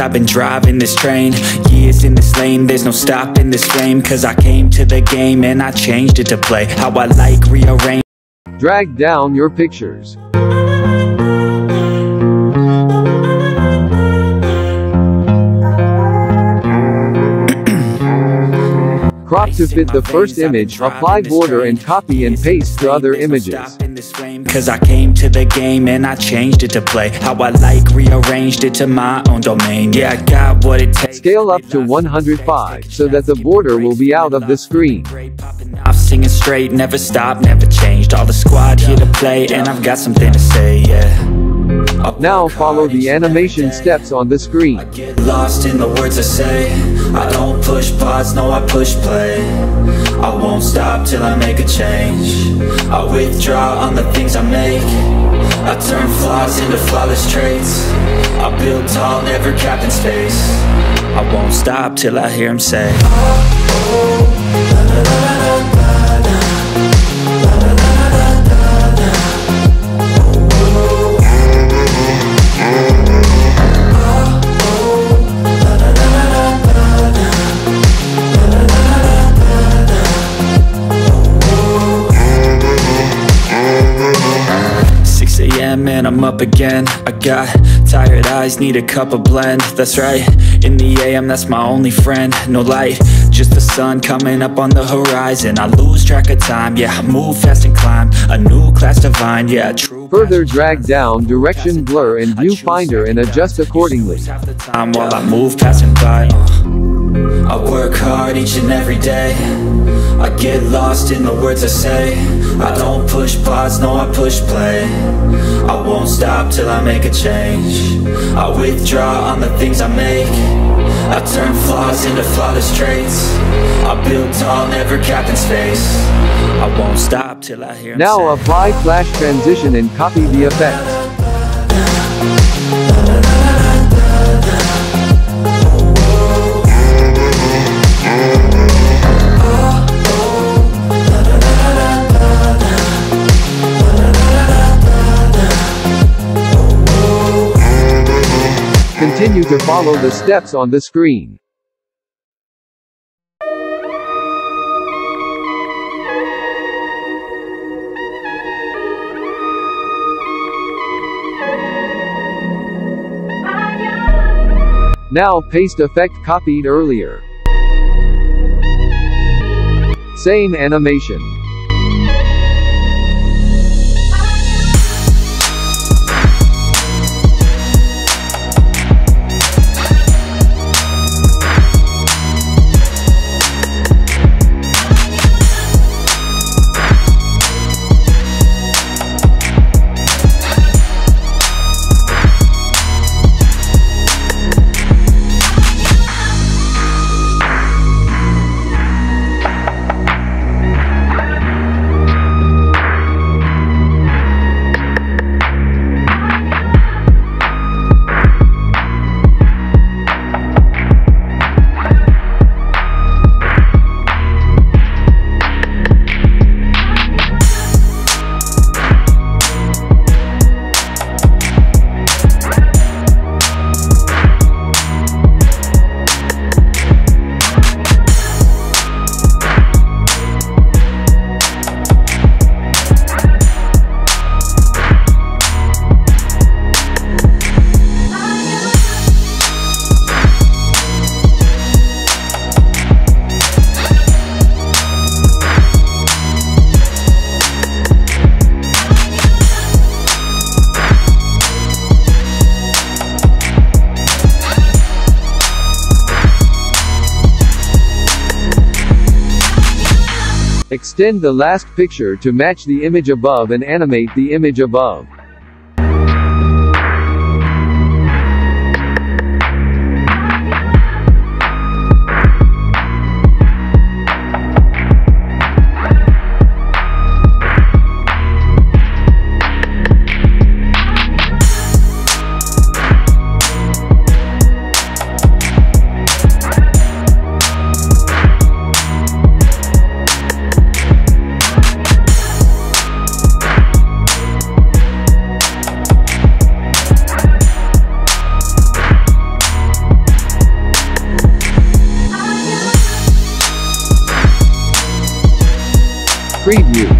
I've been driving this train Years in this lane, there's no stopping this flame Cause I came to the game and I changed it to play How I like, rearrange Drag down your pictures. Crop to fit the first image, apply border and copy and paste to other images. Cause I came to the game and I changed it to play How I like, rearranged it to my own domain. Yeah, I got what it takes. Scale up to 105 so that the border will be out of the screen. I'm singing straight, never stopped, never changed. All the squad here to play and I've got something to say, yeah Now follow the animation steps on the screen. Get lost in the words I say. I don't push no I push play. I won't stop till I make a change. I withdraw on the things I make. I turn flaws into flawless traits. I build tall, never capped in space. I won't stop till I hear him say a.m. and I'm up again. I got tired eyes, need a cup of blend. That's right, in the AM that's my only friend. No light, just the sun coming up on the horizon. I lose track of time, yeah, I move fast and climb. A new class divine, yeah, true Further drag down direction blur and viewfinder and adjust accordingly. Half the time while I move passing by. Uh. I work hard each and every day I get lost in the words I say. I don't push pause, no I push play. I won't stop till I make a change. I withdraw on the things I make. I turn flaws into flawless traits. I build tall, never capped in space. I won't stop till I hear Now apply flash transition and copy the effect. Continue to follow the steps on the screen. Now paste effect copied earlier. Same animation. Extend the last picture to match the image above and animate the image above. preview.